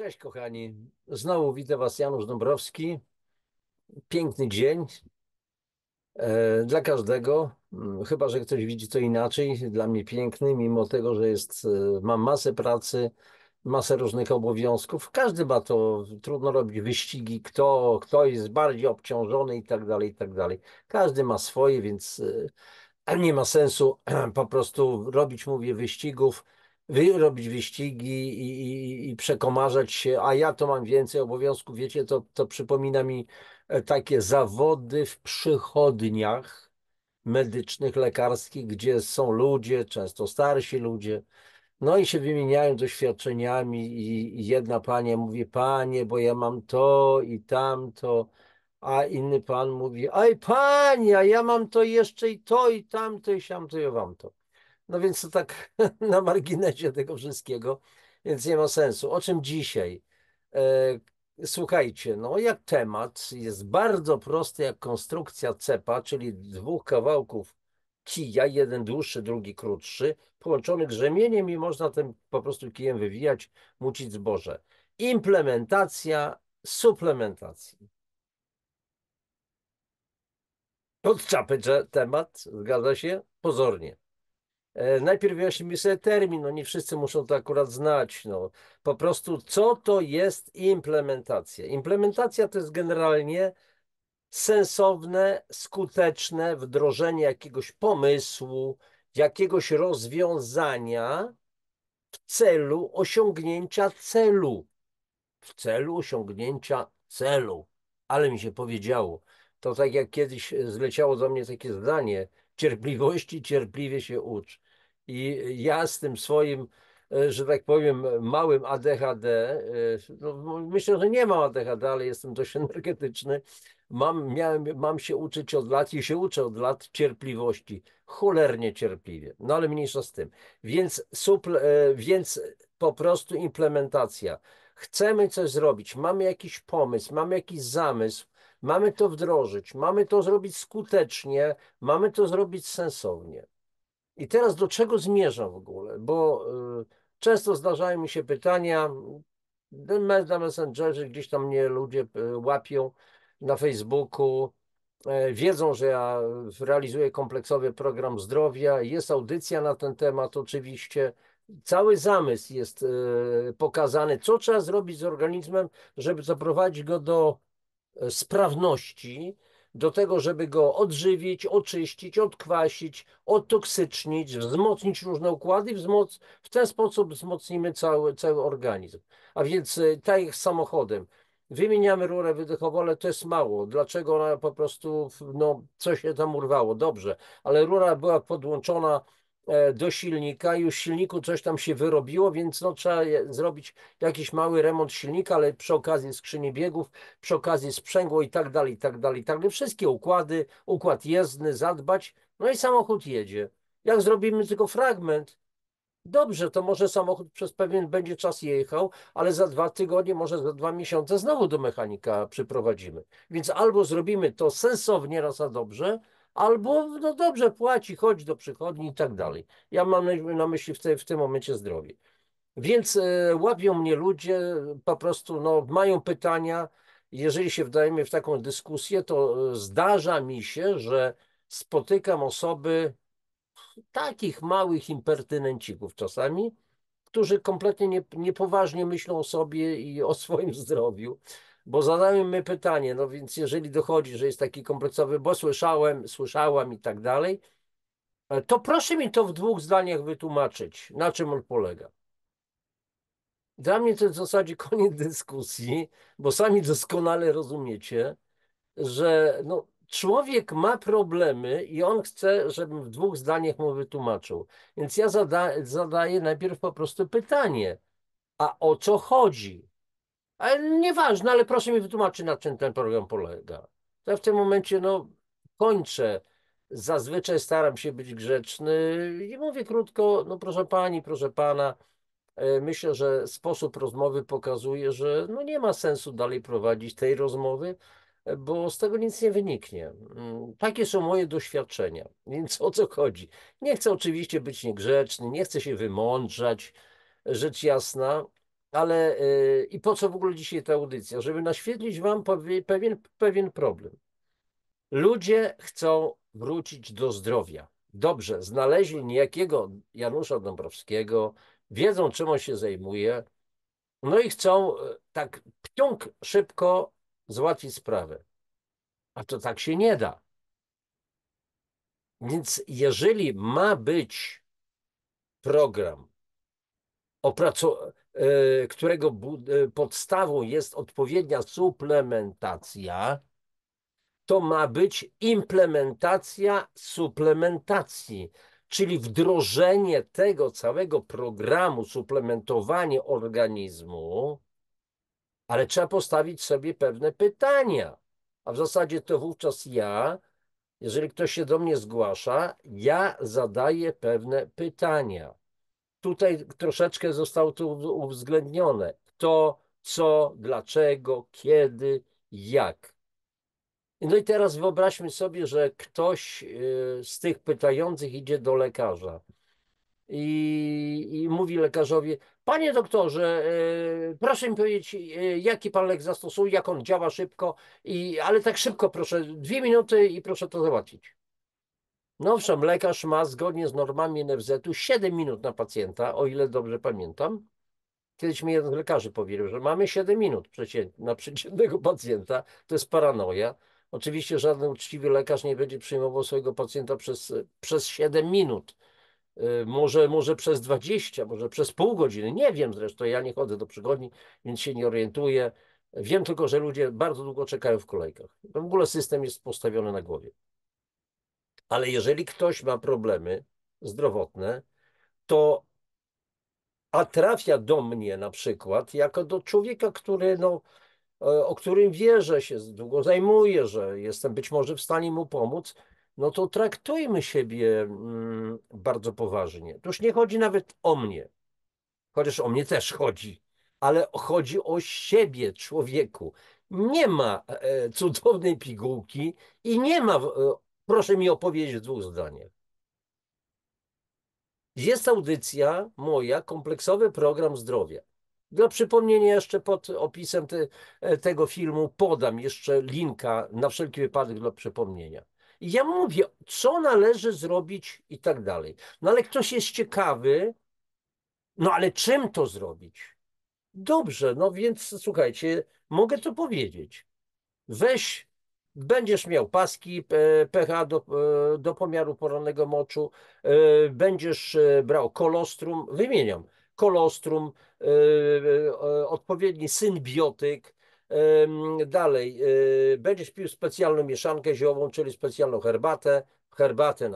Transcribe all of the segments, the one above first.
Cześć kochani, znowu witam Was Janusz Dąbrowski. Piękny dzień e, dla każdego, Mm, chyba że ktoś widzi to inaczej. Dla mnie piękny, mimo tego, że jest, e, mam masę pracy, masę różnych obowiązków. Każdy ma to, trudno robić wyścigi, kto, kto jest bardziej obciążony i tak dalej, i tak dalej. Każdy ma swoje, więc e, nie ma sensu po prostu robić, mówię, wyścigów wy, robić wyścigi i, i, i przekomarzać się, a ja to mam więcej obowiązków, wiecie, to, to przypomina mi e, takie zawody w przychodniach medycznych, lekarskich, gdzie są ludzie, często starsi ludzie, no i się wymieniają doświadczeniami i, jedna pani mówi, panie, bo ja mam to i tamto, a inny pan mówi, aj panie, a ja mam to jeszcze i to i tamto i siamto i wam to. No więc to tak na marginesie tego wszystkiego, więc nie ma sensu. O czym dzisiaj? E, słuchajcie, no jak temat jest bardzo prosty jak konstrukcja cepa, czyli dwóch kawałków kija, jeden dłuższy, drugi krótszy, połączonych rzemieniem i można tym po prostu kijem wywijać, mucić zboże. Implementacja suplementacji. Pod czapę temat, zgadza się? Pozornie. E, najpierw wyjaśnijmy sobie termin, no nie wszyscy muszą to akurat znać. No. Po prostu, co to jest implementacja? Implementacja to jest generalnie sensowne, skuteczne wdrożenie jakiegoś pomysłu, jakiegoś rozwiązania w celu osiągnięcia celu. W celu osiągnięcia celu. Ale mi się powiedziało. To tak jak kiedyś zleciało do mnie takie zdanie, cierpliwości cierpliwie się ucz. I ja z tym swoim, e, że tak powiem, małym ADHD, e, no myślę, że nie mam ADHD, ale jestem dość energetyczny. Mam, miałem, mam się uczyć od lat i się uczę od lat cierpliwości. Cholernie cierpliwie. No ale mniejsza z tym. Więc, suple, e, więc po prostu implementacja. Chcemy coś zrobić, mamy jakiś pomysł, mamy jakiś zamysł, mamy to wdrożyć, mamy to zrobić skutecznie, mamy to zrobić sensownie. I teraz do czego zmierzam w ogóle? Bo y, często zdarzają mi się pytania na Messengerze, gdzieś tam mnie ludzie y, łapią na Facebooku, y, wiedzą, że ja realizuję kompleksowy program zdrowia, jest audycja na ten temat oczywiście. Cały zamysł jest pokazany, co trzeba zrobić z organizmem, żeby zaprowadzić go do sprawności, do tego, żeby go odżywić, oczyścić, odkwasić, odtoksycznić, wzmocnić różne układy, wzmoc... w ten sposób wzmocnimy cały, cały organizm. A więc y, tak jak z samochodem. Wymieniamy rurę wydechową, ale to jest mało. Dlaczego ona po prostu, no, coś się tam urwało? Dobrze, ale rura była podłączona do silnika, już silniku coś tam się wyrobiło, więc no, trzeba zrobić jakiś mały remont silnika, ale przy okazji skrzyni biegów, przy okazji sprzęgło i tak dalej, i tak dalej, i tak dalej. Wszystkie układy, układ jezdny, zadbać, no i samochód jedzie. Jak zrobimy tylko fragment, dobrze, to może samochód przez pewien będzie czas jechał, ale za dwa tygodnie, może za dwa miesiące znowu do mechanika przyprowadzimy. Więc albo zrobimy to sensownie raz a dobrze, albo no dobrze, płaci, chodź do przychodni i tak dalej. Ja mam na myśli w, te, w tym momencie zdrowie. Więc e, łapią mnie ludzie, po prostu no, mają pytania. Jeżeli się wdajemy w taką dyskusję, to e, zdarza mi się, że spotykam osoby takich małych impertynencików czasami, którzy kompletnie nie, niepoważnie myślą o sobie i o swoim zdrowiu bo zadałem mi pytanie, no więc jeżeli dochodzi, że jest taki kompleksowy, bo słyszałem, słyszałam i tak dalej, e, to proszę mi to w dwóch zdaniach wytłumaczyć, na czym on polega. Dla mnie to w zasadzie koniec dyskusji, bo sami doskonale rozumiecie, że no, człowiek ma problemy i on chce, żebym w dwóch zdaniach mu wytłumaczył. Więc ja zada zadaję najpierw po prostu pytanie, a o co chodzi? Ale nieważne, ale proszę mi wytłumaczyć, na czym ten program polega. Ja w tym momencie, no, kończę. Zazwyczaj staram się być grzeczny i mówię krótko, no proszę pani, proszę pana, e, myślę, że sposób rozmowy pokazuje, że no nie ma sensu dalej prowadzić tej rozmowy, bo z tego nic nie wyniknie. Mm, takie są moje doświadczenia, więc o co chodzi? Nie chcę oczywiście być niegrzeczny, nie chcę się wymądrzać, rzecz jasna, ale yy, i po co w ogóle dzisiaj ta audycja? Żeby naświetlić wam pewien, pewien problem. Ludzie chcą wrócić do zdrowia. Dobrze, znaleźli niejakiego Janusza Dąbrowskiego, wiedzą czym on się zajmuje, no i chcą e, tak pciąg szybko załatwić sprawę. A to tak się nie da. Więc jeżeli ma być program, e, którego e, podstawą jest odpowiednia suplementacja, to ma być implementacja suplementacji, czyli wdrożenie tego całego programu, suplementowanie organizmu, ale trzeba postawić sobie pewne pytania. A w zasadzie to wówczas ja, jeżeli ktoś się do mnie zgłasza, ja zadaję pewne pytania. Tutaj troszeczkę zostało to uwzględnione. Kto, co, dlaczego, kiedy, jak. No i teraz wyobraźmy sobie, że ktoś y, z tych pytających idzie do lekarza i, i mówi lekarzowi, panie doktorze, y, proszę mi powiedzieć, y, jaki pan lek zastosuje, jak on działa szybko, i, ale tak szybko proszę, dwie minuty i proszę to załatwić. No owszem, lekarz ma zgodnie z normami NFZ-u 7 minut na pacjenta, o ile dobrze pamiętam. Kiedyś mi jeden z lekarzy powiedział, że mamy 7 minut na przeciętnego pacjenta. To jest paranoja. Oczywiście żaden uczciwy lekarz nie będzie przyjmował swojego pacjenta przez, przez 7 minut. Y, może, może przez 20, może przez pół godziny. Nie wiem zresztą, ja nie chodzę do przychodni, więc się nie orientuję. Wiem tylko, że ludzie bardzo długo czekają w kolejkach. W ogóle system jest postawiony na głowie. Ale jeżeli ktoś ma problemy zdrowotne, to a trafia do mnie na przykład jako do człowieka, który no, E, o którym wie, że się długo zajmuje, że jestem być może w stanie mu pomóc, no to traktujmy siebie mm, bardzo poważnie. To już nie chodzi nawet o mnie, chociaż o mnie też chodzi, ale chodzi o siebie, człowieku. Nie ma e, cudownej pigułki i nie ma, e, proszę mi opowiedzieć w dwóch zdaniach. Jest audycja moja, kompleksowy program zdrowia. Dla przypomnienia jeszcze pod opisem te, e, tego filmu podam jeszcze linka na wszelki wypadek dla przypomnienia. I ja mówię, co należy zrobić i tak dalej. No ale ktoś jest ciekawy, no ale czym to zrobić? Dobrze, no więc słuchajcie, mogę to powiedzieć. Weź, będziesz miał paski pH do, e, do pomiaru porannego moczu, e, będziesz brał kolostrum, wymieniam, kolostrum, e, e, odpowiedni symbiotyk, Dalej, e, będziesz pił specjalną mieszankę ziołową, czyli specjalną herbatę, herbatę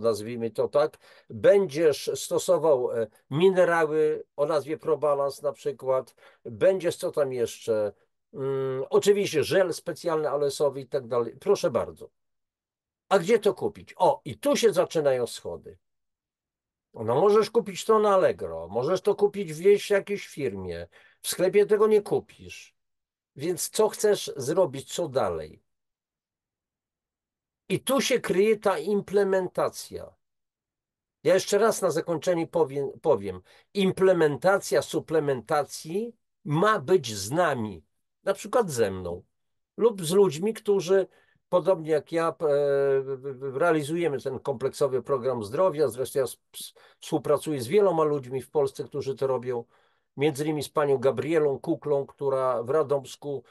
nazwijmy to tak. Będziesz stosował minerały o nazwie ProBalance na przykład. Będziesz co tam jeszcze? Mm, oczywiście żel specjalny alesowy i tak dalej. Proszę bardzo. A gdzie to kupić? O, i tu się zaczynają schody. No możesz kupić to na Allegro, możesz to kupić w jakiejś firmie. W sklepie tego nie kupisz. Więc co chcesz zrobić, co dalej? I tu się kryje ta implementacja. Ja jeszcze raz na zakończenie powiem, powiem. Implementacja suplementacji ma być z nami, na przykład ze mną, lub z ludźmi, którzy podobnie jak ja, e, realizujemy ten kompleksowy program zdrowia. Zresztą ja współpracuję z wieloma ludźmi w Polsce, którzy to robią. Między innymi z panią Gabrielą Kuklą, która w Radomsku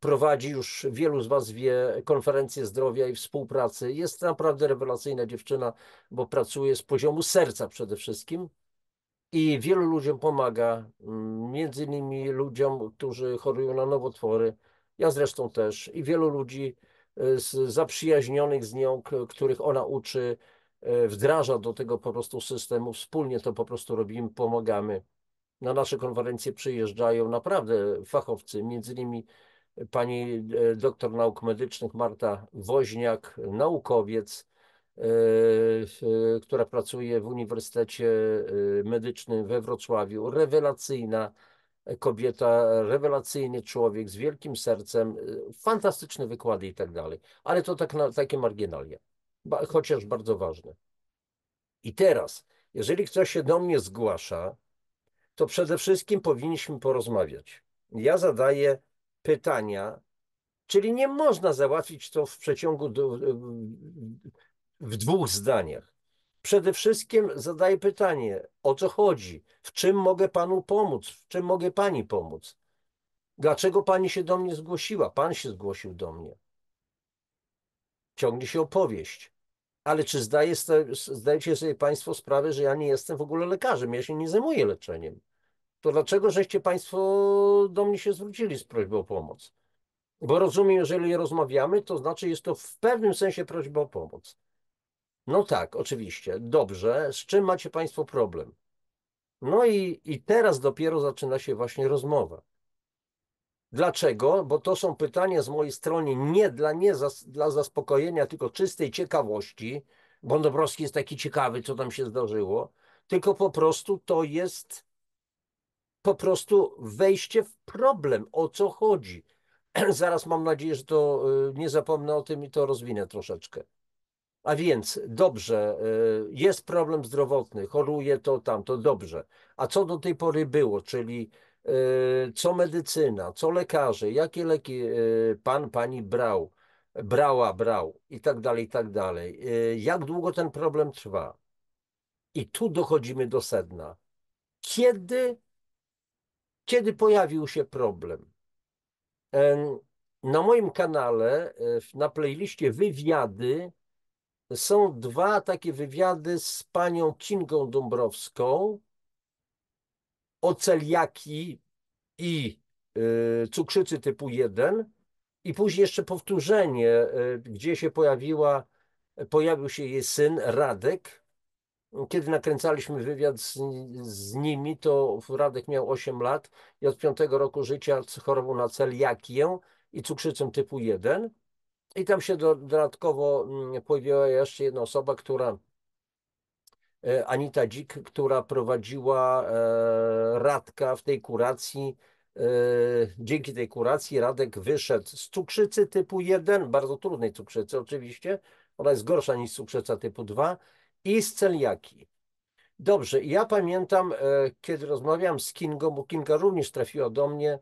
prowadzi już, wielu z Was wie, konferencję zdrowia i współpracy. Jest naprawdę rewelacyjna dziewczyna, bo pracuje z poziomu serca przede wszystkim i wielu ludziom pomaga, mm, między innymi ludziom, którzy chorują na nowotwory. Ja zresztą też i wielu ludzi z zaprzyjaźnionych z nią, których ona uczy, e, wdraża do tego po prostu systemu. Wspólnie to po prostu robimy, pomagamy. Na nasze konferencje przyjeżdżają naprawdę fachowcy, między innymi pani e, doktor nauk medycznych Marta Woźniak, naukowiec, która pracuje w Uniwersytecie Medycznym we Wrocławiu, rewelacyjna kobieta, rewelacyjny człowiek z wielkim sercem, y, fantastyczne wykłady i tak dalej. Ale to tak na, takie marginalia, chociaż bardzo ważne. I teraz, jeżeli ktoś się do mnie zgłasza, to przede wszystkim powinniśmy porozmawiać. Ja zadaję pytania, czyli nie można załatwić to w przeciągu w dwóch zdaniach. Przede wszystkim zadaję pytanie, o co chodzi, w czym mogę panu pomóc, w czym mogę pani pomóc. Dlaczego pani się do mnie zgłosiła? Pan się zgłosił do mnie. Ciągnie się opowieść. Ale czy zdaje, zdajecie sobie Państwo sprawę, że ja nie jestem w ogóle lekarzem? Ja się nie zajmuję leczeniem. To dlaczego żeście Państwo do mnie się zwrócili z prośbą o pomoc? Bo rozumiem, jeżeli rozmawiamy, to znaczy jest to w pewnym sensie prośba o pomoc. No tak, oczywiście. Dobrze. Z czym macie Państwo problem? No i, i teraz dopiero zaczyna się właśnie rozmowa. Dlaczego? Bo to są pytania z mojej strony nie dla, nie zas, dla zaspokojenia, tylko czystej ciekawości, bo Dąbrowski jest taki ciekawy, co tam się zdarzyło, tylko po prostu to jest po prostu wejście w problem, o co chodzi. Zaraz mam nadzieję, że to y, nie zapomnę o tym i to rozwinę troszeczkę. A więc dobrze, y, jest problem zdrowotny, choruje to, tamto, dobrze. A co do tej pory było, czyli y, co medycyna, co lekarze, jakie leki y, pan, pani brał, brała, brał i tak dalej, i tak dalej. Jak długo ten problem trwa? I tu dochodzimy do sedna. Kiedy, kiedy pojawił się problem? Na moim kanale, na playliście wywiady, są dwa takie wywiady z panią Kingą Dąbrowską o celiaki i y, cukrzycy typu 1 i później jeszcze powtórzenie, y, gdzie się pojawiła, pojawił się jej syn Radek. Kiedy nakręcaliśmy wywiad z, z nimi, to Radek miał 8 lat i od 5 roku życia chorował na celiakię i cukrzycę typu 1. I tam się dodatkowo mm, pojawiła jeszcze jedna osoba, która e, Anita Dzik, która prowadziła e, Radka w tej kuracji. E, dzięki tej kuracji Radek wyszedł z cukrzycy typu 1, bardzo trudnej cukrzycy oczywiście, ona jest gorsza niż cukrzyca typu 2 i z celiaki. Dobrze, ja pamiętam, kiedy rozmawiałem z Kingą, bo Kinga również trafiła do mnie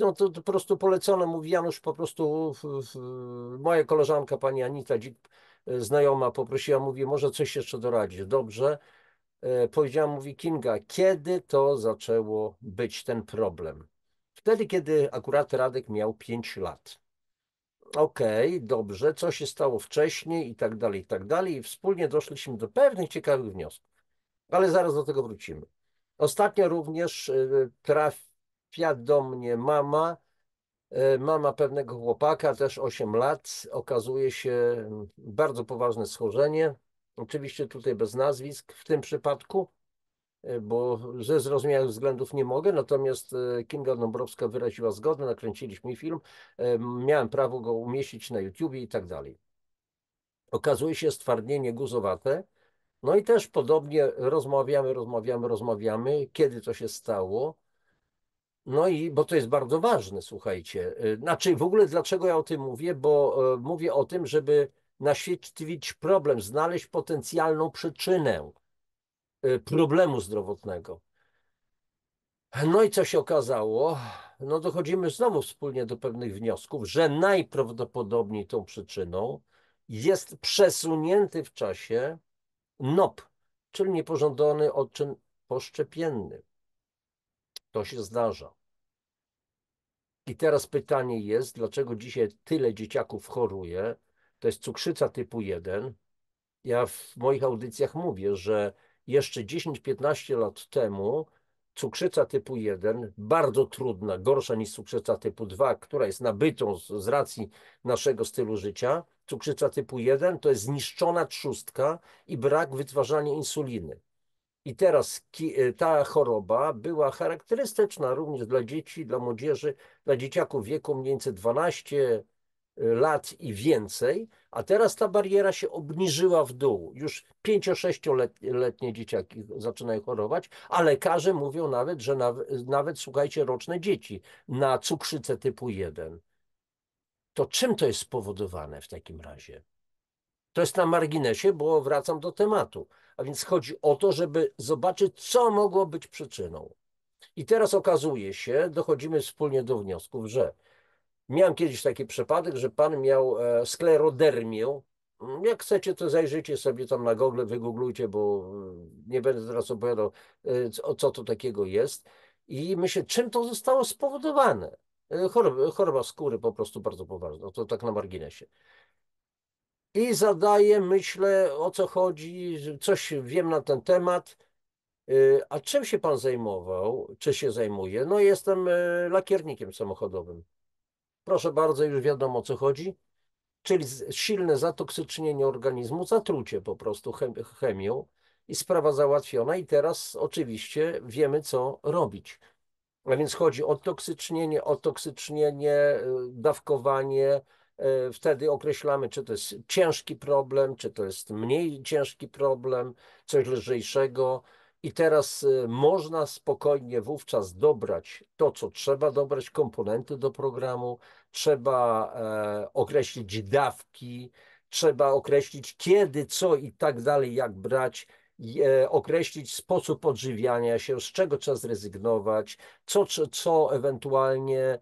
no to, po prostu polecono, mówi Janusz, po prostu moja koleżanka, pani Anita Dzik, e, znajoma, poprosiła, mówi, może coś jeszcze doradzić. Dobrze. E, powiedziała, mówi Kinga, kiedy to zaczęło być ten problem? Wtedy, kiedy akurat Radek miał 5 lat. Okej, okay, dobrze, co się stało wcześniej i tak dalej, i tak dalej. I wspólnie doszliśmy do pewnych ciekawych wniosków. Ale zaraz do tego wrócimy. Ostatnio również e, traf, do mnie mama, e, mama pewnego chłopaka, też 8 lat, okazuje się mm, bardzo poważne schorzenie, oczywiście tutaj bez nazwisk w tym przypadku, e, bo ze zrozumiałych względów nie mogę, natomiast e, Kinga Dąbrowska wyraziła zgodę, nakręciliśmy film, miałem prawo go umieścić na YouTubie i tak dalej. Okazuje się stwardnienie guzowate, no i też podobnie rozmawiamy, rozmawiamy, rozmawiamy, kiedy to się stało, no i bo to jest bardzo ważne, słuchajcie. Y, znaczy, w ogóle dlaczego ja o tym mówię? Bo y, mówię o tym, żeby naświetlić problem, znaleźć potencjalną przyczynę y, problemu zdrowotnego. No i co się okazało? No dochodzimy znowu wspólnie do pewnych wniosków, że najprawdopodobniej tą przyczyną jest przesunięty w czasie NOP, czyli niepożądany odczyn poszczepienny. To się zdarza. I teraz pytanie jest, dlaczego dzisiaj tyle dzieciaków choruje? To jest cukrzyca typu 1. Ja w moich audycjach mówię, że jeszcze 10-15 lat temu cukrzyca typu 1, bardzo trudna, gorsza niż cukrzyca typu 2, która jest nabytą z, z racji naszego stylu życia. Cukrzyca typu 1 to jest zniszczona trzustka i brak wytwarzania insuliny. I teraz y, ta choroba była charakterystyczna również dla dzieci, dla młodzieży, dla dzieciaków wieku mniej więcej 12 y, lat i więcej, a teraz ta bariera się obniżyła w dół. Już 5-6-letnie dzieciaki zaczynają chorować, a lekarze mówią nawet, że nawet, nawet, słuchajcie, roczne dzieci na cukrzycę typu 1. To czym to jest spowodowane w takim razie? To jest na marginesie, bo wracam do tematu. A więc chodzi o to, żeby zobaczyć, co mogło być przyczyną. I teraz okazuje się, dochodzimy wspólnie do wniosków, że miałem kiedyś taki przypadek, że pan miał e, sklerodermię. Jak chcecie, to zajrzyjcie sobie tam na Google, wygooglujcie, bo e, nie będę teraz opowiadał, e, co- co to takiego jest. I myślę, czym to zostało spowodowane? Choroba, choroba skóry po prostu bardzo poważna, to tak na marginesie. I zadaję, myślę, o co chodzi, coś wiem na ten temat. Y, A czym się pan zajmował? Czy się zajmuje? No, jestem y, lakiernikiem samochodowym. Proszę bardzo, już wiadomo o co chodzi. Czyli silne zatoksycznienie organizmu, zatrucie po prostu chem- chemią i sprawa załatwiona. I teraz oczywiście wiemy, co robić. A więc chodzi o toksycznienie, otoksycznienie, y, dawkowanie. Y, Wtedy określamy, czy to jest ciężki problem, czy to jest mniej ciężki problem, coś lżejszego. I teraz y, można spokojnie wówczas dobrać to, co trzeba dobrać, komponenty do programu, trzeba e, określić dawki, trzeba określić kiedy, co i tak dalej, jak brać, e, określić sposób odżywiania się, z czego trzeba zrezygnować, co, co, ewentualnie,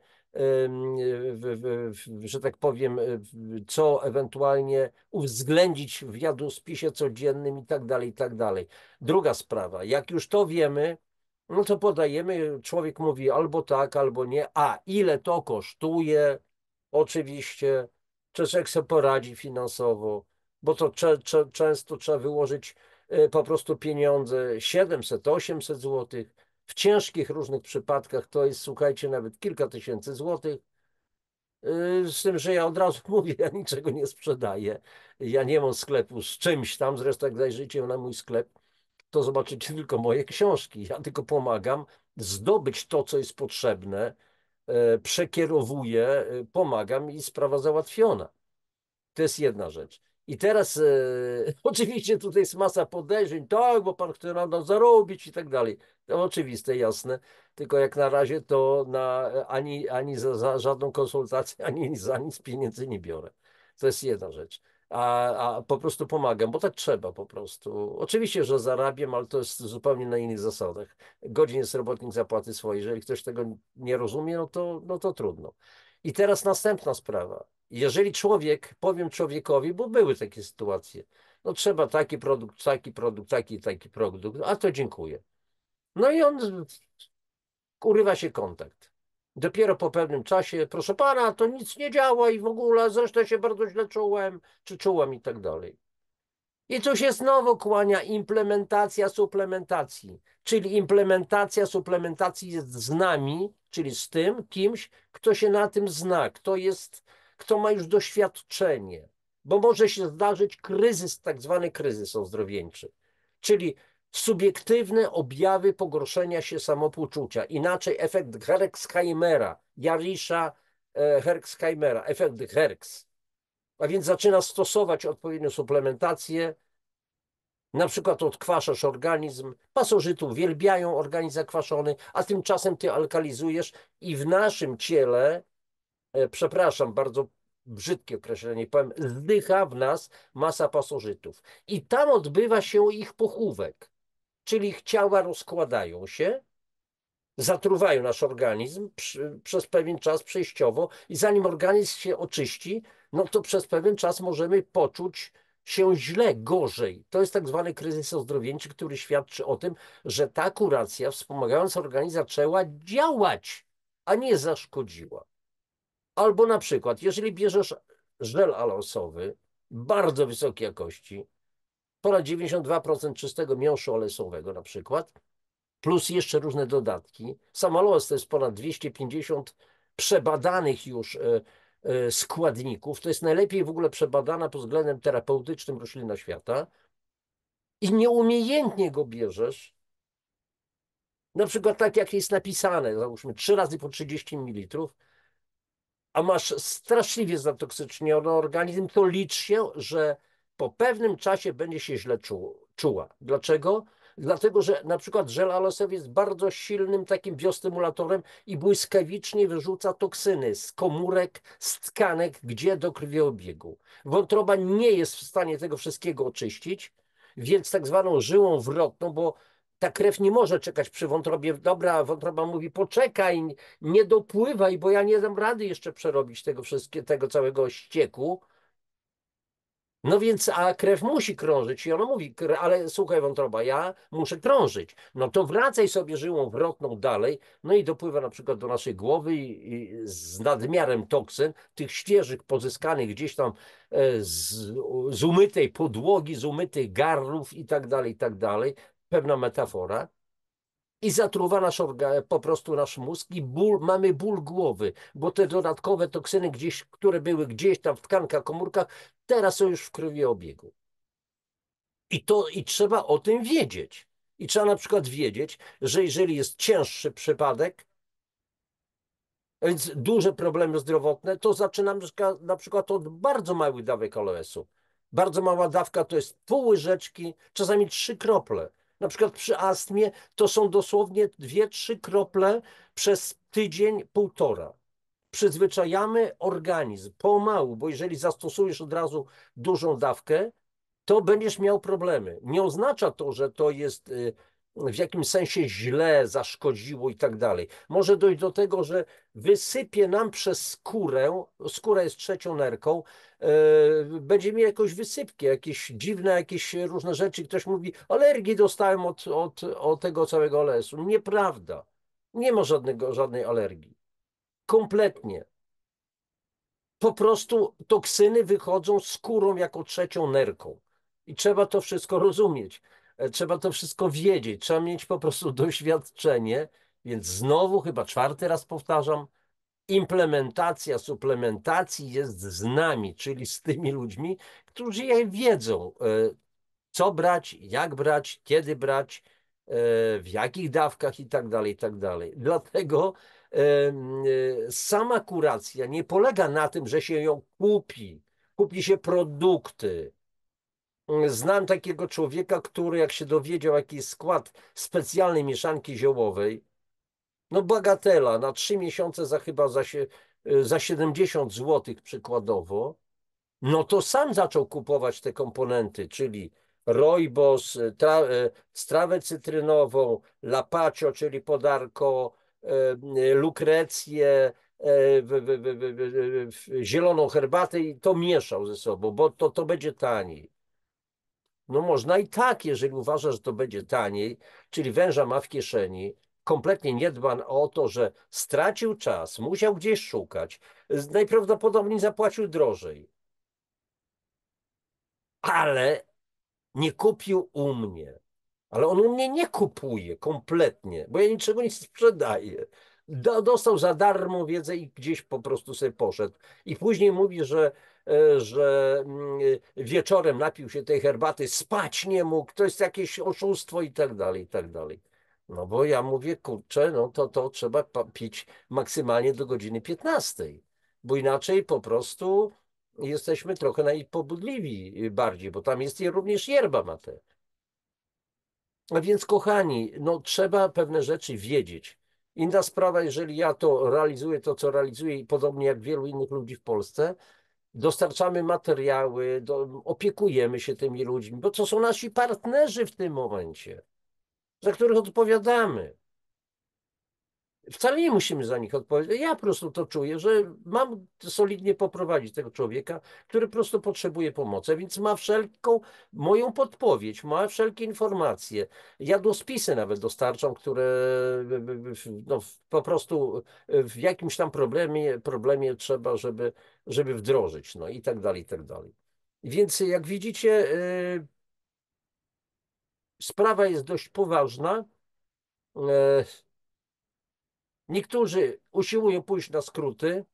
że tak powiem, w- co ewentualnie uwzględnić w jadłospisie codziennym i tak dalej, i tak dalej. Druga sprawa, jak już to wiemy, no to podajemy, człowiek mówi albo tak, albo nie, a ile to kosztuje, oczywiście, czy człowiek sobie poradzi finansowo, bo to cze, cze, często trzeba wyłożyć e, po prostu pieniądze 700, 800 złotych. W ciężkich różnych przypadkach to jest, słuchajcie, nawet kilka tysięcy złotych. Yy, Z tym, że ja od razu mówię, ja niczego nie sprzedaję. Ja nie mam sklepu z czymś tam, zresztą jak zajrzycie na mój sklep, to zobaczycie tylko moje książki. Ja tylko pomagam zdobyć to, co jest potrzebne, e, przekierowuję, e, pomagam i sprawa załatwiona. To jest jedna rzecz. I teraz e, oczywiście tutaj jest masa podejrzeń, tak, bo pan chce na nas zarobić i tak dalej. To oczywiste, jasne. Tylko jak na razie to na, ani, ani za, za żadną konsultację, ani za nic pieniędzy nie biorę. To jest jedna rzecz. A, a po prostu pomagam, bo tak trzeba po prostu. Oczywiście, że zarabiam, ale to jest zupełnie na innych zasadach. Godzin jest robotnik zapłaty swojej. Jeżeli ktoś tego nie rozumie, no to, no to trudno. I teraz następna sprawa. Jeżeli człowiek, powiem człowiekowi, bo były takie sytuacje, no trzeba taki produkt, taki produkt, taki, taki produkt, a to dziękuję. No i on urywa się kontakt. Dopiero po pewnym czasie, proszę pana, to nic nie działa i w ogóle, zresztą się bardzo źle czułem, czy czułam i tak dalej. I tu się znowu kłania implementacja suplementacji, czyli implementacja suplementacji jest z nami, czyli z tym kimś, kto się na tym zna, kto jest, kto ma już doświadczenie, bo może się zdarzyć kryzys, tak zwany kryzys ozdrowieńczy, czyli subiektywne objawy pogorszenia się samopoczucia, inaczej efekt Herxheimera, Jarisza e, Herxheimera, efekt Herx. A więc zaczyna stosować odpowiednią suplementację, na przykład odkwaszasz organizm, pasożyty uwielbiają organizm zakwaszony, a tymczasem ty alkalizujesz i w naszym ciele, e, przepraszam, bardzo brzydkie określenie, powiem, zdycha w nas masa pasożytów. I tam odbywa się ich pochówek, czyli ich ciała rozkładają się, zatruwają nasz organizm przy, przez pewien czas przejściowo i zanim organizm się oczyści, no to przez pewien czas możemy poczuć się źle, gorzej. To jest tak zwany kryzys ozdrowieńczy, który świadczy o tym, że ta kuracja wspomagająca organizm zaczęła działać, a nie zaszkodziła. Albo na przykład, jeżeli bierzesz żel alosowy bardzo wysokiej jakości, ponad 92% czystego miąższu olesowego na przykład, plus jeszcze różne dodatki. Sam to jest ponad 250 przebadanych już e, składników. To jest najlepiej w ogóle przebadana pod względem terapeutycznym roślina świata. I nieumiejętnie go bierzesz, na przykład tak jak jest napisane, załóżmy 3 razy po 30 ml, a masz straszliwie zatoksyczniony organizm, to licz się, że po pewnym czasie będzie się źle czu, czuła. Dlaczego? Dlatego, że na przykład żel alosowy jest bardzo silnym takim biostymulatorem i błyskawicznie wyrzuca toksyny z komórek, z tkanek, gdzie do krwiobiegu. Wątroba nie jest w stanie tego wszystkiego oczyścić, więc tak zwaną żyłą wrotną, bo ta krew nie może czekać przy wątrobie. Dobra, wątroba mówi, poczekaj, nie dopływaj, bo ja nie dam rady jeszcze przerobić tego wszystkiego, tego całego ścieku. No więc, a krew musi krążyć i ona mówi, ale słuchaj wątroba, ja muszę krążyć. No to wracaj sobie żyłą wrotną dalej, no i dopływa na przykład do naszej głowy i, i z nadmiarem toksyn, tych świeżych pozyskanych gdzieś tam e, z, z umytej podłogi, z umytych garów i tak dalej, i tak dalej. Pewna metafora i zatruwa nasz po prostu nasz mózg i ból, mamy ból głowy, bo te dodatkowe toksyny gdzieś, które były gdzieś tam w tkankach, komórkach, teraz są już w krwiobiegu. I to i trzeba o tym wiedzieć. I trzeba na przykład wiedzieć, że jeżeli jest cięższy przypadek, więc duże problemy zdrowotne, to zaczynam na przykład od bardzo małych dawek OLS-u. Bardzo mała dawka to jest pół łyżeczki, czasami trzy krople. Na przykład przy astmie to są dosłownie dwie, trzy krople przez tydzień, półtora. Przyzwyczajamy organizm pomału, bo jeżeli zastosujesz od razu dużą dawkę, to będziesz miał problemy. Nie oznacza to, że to jest y, w jakimś sensie źle zaszkodziło i tak dalej. Może dojść do tego, że wysypie nam przez skórę, skóra jest trzecią nerką, yy, będzie miał jakąś wysypkę, jakieś dziwne, jakieś różne rzeczy. Ktoś mówi, alergii dostałem od, od, od tego całego lesu. Nieprawda. Nie ma żadnego, żadnej alergii. Kompletnie. Po prostu toksyny wychodzą skórą jako trzecią nerką. I trzeba to wszystko rozumieć. E, trzeba to wszystko wiedzieć, trzeba mieć po prostu doświadczenie, więc znowu chyba czwarty raz powtarzam, implementacja suplementacji jest z nami, czyli z tymi ludźmi, którzy je wiedzą, e, co brać, jak brać, kiedy brać, e, w jakich dawkach i tak dalej, i tak dalej. Dlatego sama kuracja nie polega na tym, że się ją kupi, kupi się produkty, Znam takiego człowieka, który jak się dowiedział, jaki jest skład specjalnej mieszanki ziołowej, no bagatela, na trzy miesiące za chyba za, się, za 70 zł przykładowo, no to sam zaczął kupować te komponenty, czyli rojbos, tra, e, strawę cytrynową, lapacio, czyli podarko, e, lukrecję, e, zieloną herbatę i to mieszał ze sobą, bo to, to będzie taniej. No można i tak, jeżeli uważa, że to będzie taniej, czyli węża ma w kieszeni, kompletnie nie dba o to, że stracił czas, musiał gdzieś szukać, najprawdopodobniej zapłacił drożej. Ale nie kupił u mnie. Ale on u mnie nie kupuje kompletnie, bo ja niczego nie sprzedaję dostał za darmo wiedzę i gdzieś po prostu sobie poszedł. I później mówi, że, że mm, wieczorem napił się tej herbaty, spać nie mógł, to jest jakieś oszustwo i tak dalej, i tak dalej. No bo ja mówię, kurczę, no to, to trzeba pić maksymalnie do godziny 15, bo inaczej po prostu jesteśmy trochę najpobudliwi bardziej, bo tam jest również yerba mate. A więc kochani, no trzeba pewne rzeczy wiedzieć. Inna sprawa, jeżeli ja to realizuję, to co realizuję i podobnie jak wielu innych ludzi w Polsce, dostarczamy materiały, do, opiekujemy się tymi ludźmi, bo to są nasi partnerzy w tym momencie, za których odpowiadamy. Wcale nie musimy za nich odpowiedzieć. Ja po prostu to czuję, że mam solidnie poprowadzić tego człowieka, który po prostu potrzebuje pomocy, więc ma wszelką moją podpowiedź, ma wszelkie informacje. Ja do spisy nawet dostarczam, które no, po prostu w jakimś tam problemie, problemie trzeba, żeby, żeby wdrożyć, no i tak dalej, i tak dalej. Więc jak widzicie, yy, sprawa jest dość poważna. Niektórzy usiłują pójść na skróty.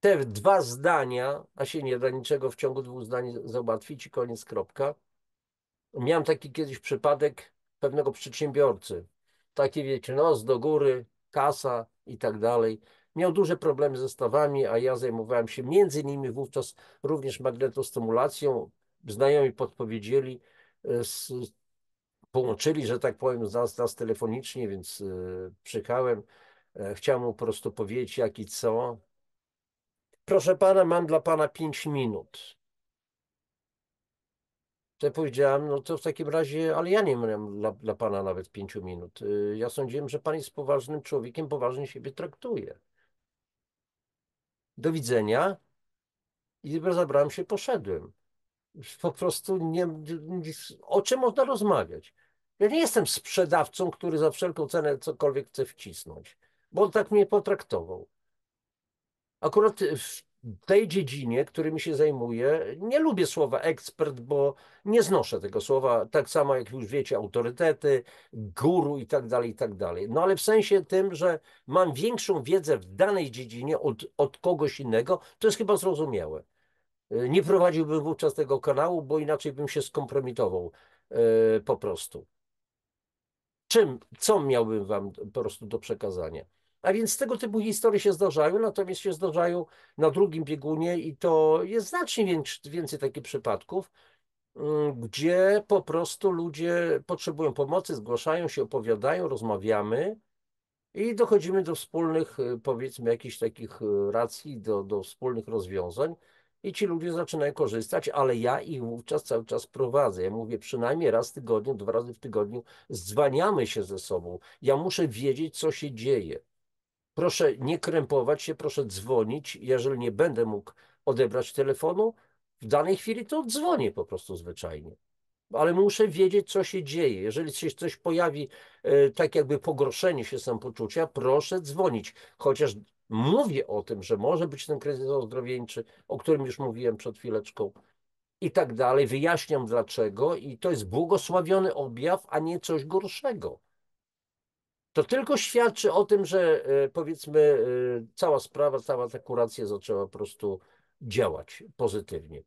Te dwa zdania, a się nie da niczego w ciągu dwóch zdań załatwić i koniec, kropka. Miałem taki kiedyś przypadek pewnego przedsiębiorcy. Taki wiecie, nos do góry, kasa i tak dalej. Miał duże problemy ze stawami, a ja zajmowałem się między innymi wówczas również magnetostymulacją. Znajomi podpowiedzieli, e, połączyli, że tak powiem, z nas, nas telefonicznie, więc y, przyjechałem. E, chciałem mu po prostu powiedzieć, jak i co. Proszę pana, mam dla pana pięć minut. To ja powiedziałem, no to w takim razie, ale ja nie miałem dla, dla pana nawet pięciu minut. Y, Ja sądziłem, że pan jest poważnym człowiekiem, poważnie siebie traktuje. Do widzenia. I zabrałem się, poszedłem. Po prostu nie, o czym można rozmawiać? Ja nie jestem sprzedawcą, który za wszelką cenę cokolwiek chce wcisnąć, bo on tak mnie potraktował. Akurat w tej dziedzinie, którymi się zajmuję, nie lubię słowa ekspert, bo nie znoszę tego słowa, tak samo jak już wiecie, autorytety, guru i tak dalej, i tak dalej. No ale w sensie tym, że mam większą wiedzę w danej dziedzinie od, od kogoś innego, to jest chyba zrozumiałe. Nie prowadziłbym wówczas tego kanału, bo inaczej bym się skompromitował e, po prostu. Czym, co miałbym wam po prostu do przekazania? A więc tego typu historie się zdarzają, natomiast się zdarzają na drugim biegunie i to jest znacznie więcej, takich przypadków, mm, gdzie po prostu ludzie potrzebują pomocy, zgłaszają się, opowiadają, rozmawiamy i dochodzimy do wspólnych, y, powiedzmy, jakichś takich y, racji, do, do wspólnych rozwiązań i ci ludzie zaczynają korzystać, ale ja ich wówczas cały czas prowadzę. Ja mówię przynajmniej raz w tygodniu, dwa razy w tygodniu, zwaniamy się ze sobą. Ja muszę wiedzieć, co się dzieje. Proszę nie krępować się, proszę dzwonić. Jeżeli nie będę mógł odebrać telefonu w danej chwili, to dzwonię po prostu zwyczajnie. Ale muszę wiedzieć, co się dzieje. Jeżeli się coś pojawi, e, tak jakby pogorszenie się samopoczucia, proszę dzwonić. Chociaż mówię o tym, że może być ten kryzys ozdrowieńczy, o którym już mówiłem przed chwileczką i tak dalej. Wyjaśniam dlaczego i to jest błogosławiony objaw, a nie coś gorszego. To tylko świadczy o tym, że e, powiedzmy e, cała sprawa, cała ta kuracja zaczęła po prostu działać pozytywnie.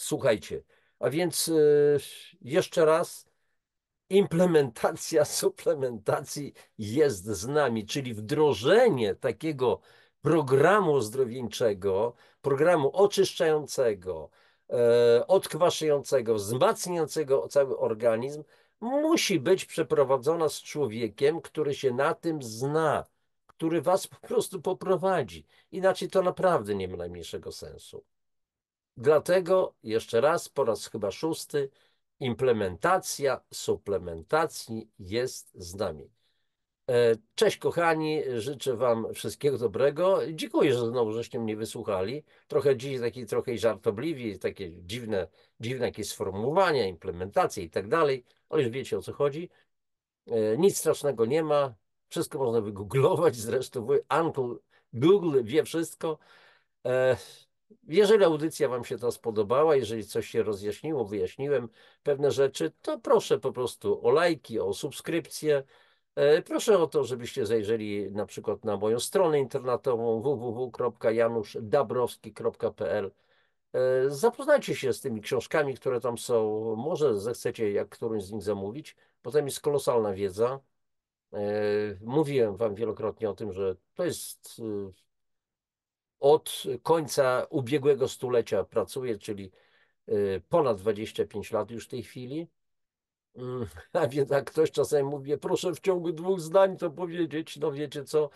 Słuchajcie, a więc e, jeszcze raz implementacja suplementacji jest z nami, czyli wdrożenie takiego programu ozdrowieńczego, programu oczyszczającego, odkwaszającego, wzmacniającego cały organizm, musi być przeprowadzona z człowiekiem, który się na tym zna, który was po prostu poprowadzi. Inaczej to naprawdę nie ma najmniejszego sensu. Dlatego jeszcze raz, po raz chyba szósty, implementacja suplementacji jest z nami. E, cześć kochani, życzę wam wszystkiego dobrego. Dziękuję, że znowu żeście mnie wysłuchali. Trochę dziś taki trochę żartobliwi, takie dziwne, dziwne jakieś sformułowania, implementacje i tak dalej, ale już wiecie o co chodzi. E, nic strasznego nie ma. Wszystko można wygooglować, zresztą Uncle Google wie wszystko. Jeżeli audycja Wam się to spodobała, jeżeli coś się rozjaśniło, wyjaśniłem pewne rzeczy, to proszę po prostu o lajki, o subskrypcję. E, proszę o to, żebyście zajrzeli na przykład na moją stronę internetową www.januszdabrowski.pl. E, zapoznajcie się z tymi książkami, które tam są. Może zechcecie jak którąś z nich zamówić, bo tam jest kolosalna wiedza. E, mówiłem Wam wielokrotnie o tym, że to jest od końca ubiegłego stulecia pracuję, czyli ponad 25 lat już w tej chwili. Mm, a więc jak ktoś czasem mówi, proszę w ciągu dwóch zdań to powiedzieć, no wiecie co,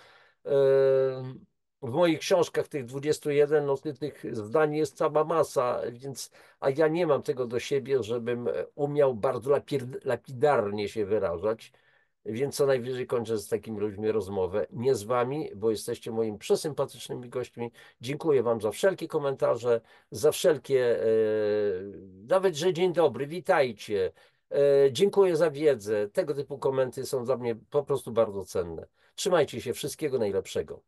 w moich książkach tych 21, no tych zdań jest cała masa, więc, a ja nie mam tego do siebie, żebym umiał bardzo lapidarnie się wyrażać, więc co najwyżej kończę z takimi ludźmi rozmowę. Nie z wami, bo jesteście moimi przesympatycznymi gośćmi. Dziękuję wam za wszelkie komentarze, za wszelkie, e, nawet że dzień dobry, witajcie, E, dziękuję za wiedzę. Tego typu komenty są dla mnie po prostu bardzo cenne. Trzymajcie się, wszystkiego najlepszego.